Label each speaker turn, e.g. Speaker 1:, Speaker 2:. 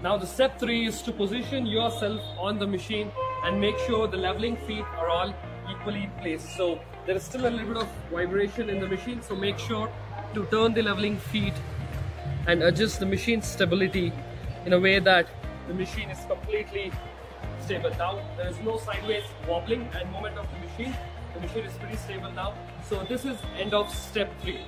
Speaker 1: Now the step three is to position yourself on the machine and make sure the leveling feet are all equally in place. So there is still a little bit of vibration in the machine. So make sure to turn the leveling feet and adjust the machine stability in a way that the machine is completely stable. Now there is no sideways wobbling and movement of the machine. The machine is pretty stable now. So this is end of step three.